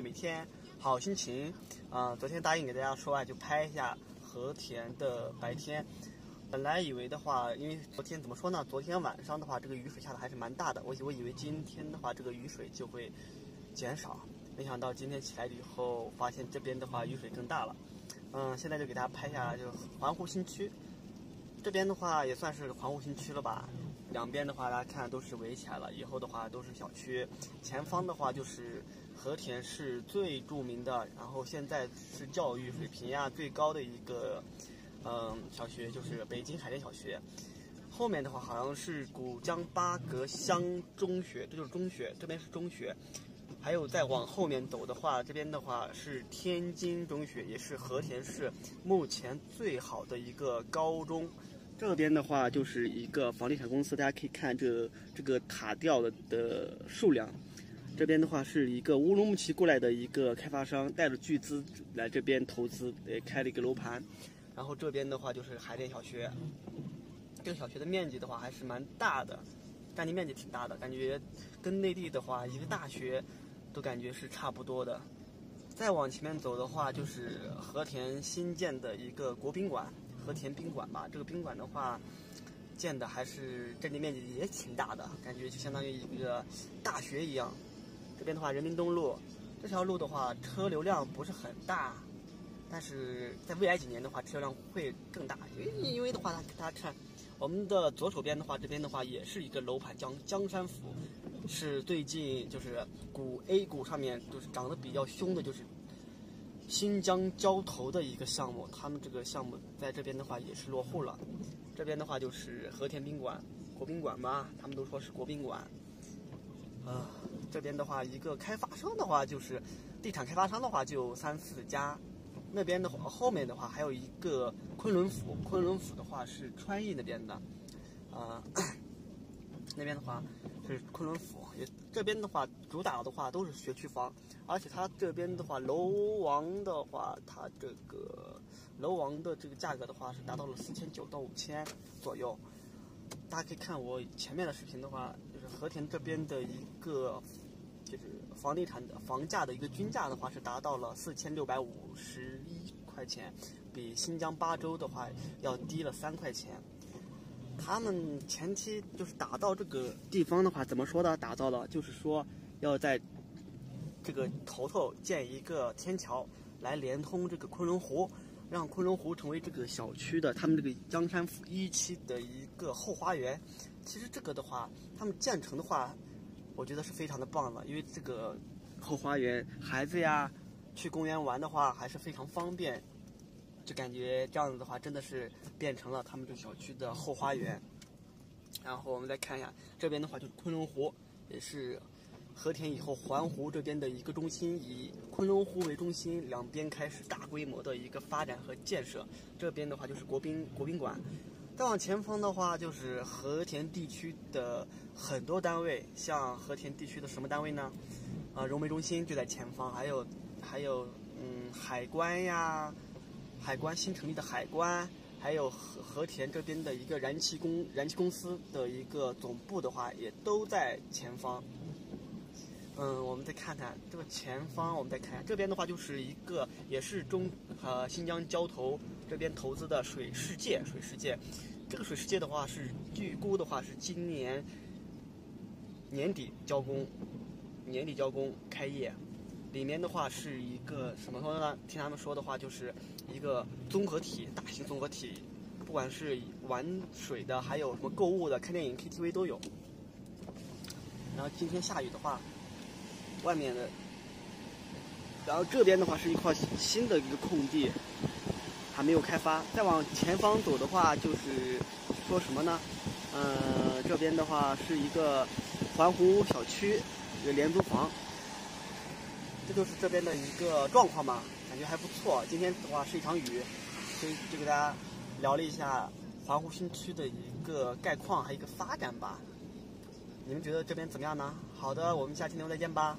每天好心情。啊，昨天答应给大家说啊，就拍一下和田的白天。本来以为的话，因为昨天怎么说呢？昨天晚上的话，这个雨水下的还是蛮大的。我我以为今天的话，这个雨水就会减少，没想到今天起来以后，发现这边的话雨水更大了。嗯，现在就给大家拍一下，就是环湖新区这边的话，也算是环湖新区了吧。两边的话，大家看都是围起来了，以后的话都是小区。前方的话就是和田市最著名的，然后现在是教育水平呀最高的一个。嗯，小学就是北京海淀小学，后面的话好像是古江八格乡中学，这就是中学，这边是中学。还有再往后面走的话，这边的话是天津中学，也是和田市目前最好的一个高中。这边的话就是一个房地产公司，大家可以看这这个塔吊的的数量。这边的话是一个乌鲁木齐过来的一个开发商，带着巨资来这边投资，呃开了一个楼盘。然后这边的话就是海淀小学，这个小学的面积的话还是蛮大的，占地面积挺大的，感觉跟内地的话一个大学都感觉是差不多的。再往前面走的话，就是和田新建的一个国宾馆，和田宾馆吧。这个宾馆的话，建的还是占地面积也挺大的，感觉就相当于一个大学一样。这边的话，人民东路这条路的话，车流量不是很大。但是在未来几年的话，车流量会更大，因为因为的话，大家看，我们的左手边的话，这边的话也是一个楼盘，江江山府，是最近就是股 A 股上面就是涨得比较凶的，就是新疆交投的一个项目，他们这个项目在这边的话也是落户了，这边的话就是和田宾馆，国宾馆嘛，他们都说是国宾馆，啊，这边的话一个开发商的话就是地产开发商的话就三四家。那边的话，后面的话还有一个昆仑府，昆仑府的话是川艺那边的，啊，那边的话是昆仑府，也这边的话主打的话都是学区房，而且它这边的话楼王的话，它这个楼王的这个价格的话是达到了四千九到五千左右，大家可以看我前面的视频的话，就是和田这边的一个。就是房地产的房价的一个均价的话是达到了四千六百五十一块钱，比新疆巴州的话要低了三块钱。他们前期就是打造这个地方的话，怎么说呢？打造了就是说要在这个头头建一个天桥来连通这个昆仑湖，让昆仑湖成为这个小区的他们这个江山府一期的一个后花园。其实这个的话，他们建成的话。我觉得是非常的棒了，因为这个后花园，孩子呀去公园玩的话还是非常方便，就感觉这样子的话真的是变成了他们这小区的后花园。然后我们再看一下这边的话，就是昆仑湖，也是和田以后环湖这边的一个中心，以昆仑湖为中心，两边开始大规模的一个发展和建设。这边的话就是国宾国宾馆。再往前方的话，就是和田地区的很多单位，像和田地区的什么单位呢？啊，融媒中心就在前方，还有还有嗯，海关呀，海关新成立的海关，还有和和田这边的一个燃气公燃气公司的一个总部的话，也都在前方。嗯，我们再看看这个前方，我们再看看这边的话，就是一个也是中呃新疆交投。这边投资的水世界，水世界，这个水世界的话是预估的话是今年年底交工，年底交工开业，里面的话是一个怎么说呢？听他们说的话就是一个综合体，大型综合体，不管是玩水的，还有什么购物的、看电影、KTV 都有。然后今天下雨的话，外面的，然后这边的话是一块新的一个空地。还没有开发，再往前方走的话，就是说什么呢？呃，这边的话是一个环湖小区，一个廉租房，这就是这边的一个状况嘛，感觉还不错。今天的话是一场雨，所以就给大家聊了一下环湖新区的一个概况，还有一个发展吧。你们觉得这边怎么样呢？好的，我们下期节目再见吧。